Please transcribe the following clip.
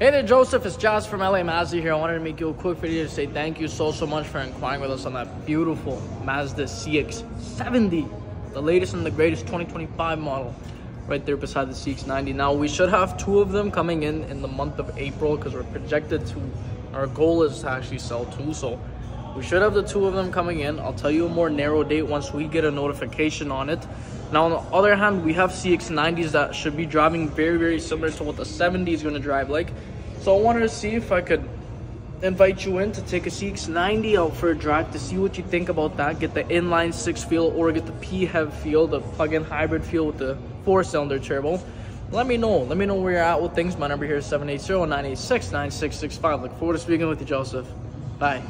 Hey there, Joseph. It's Jas from LA Mazda here. I wanted to make you a quick video to say thank you so, so much for inquiring with us on that beautiful Mazda CX-70, the latest and the greatest 2025 model, right there beside the CX-90. Now, we should have two of them coming in in the month of April because we're projected to, our goal is to actually sell two, so we should have the two of them coming in. I'll tell you a more narrow date once we get a notification on it. Now, on the other hand, we have CX-90s that should be driving very, very similar to what the 70 is going to drive like. So I wanted to see if I could invite you in to take a CX-90 out for a drive to see what you think about that. Get the inline six feel or get the PHEV feel, the plug-in hybrid feel with the four-cylinder turbo. Let me know. Let me know where you're at with things. My number here is 780-986-9665. Look forward to speaking with you, Joseph. Bye.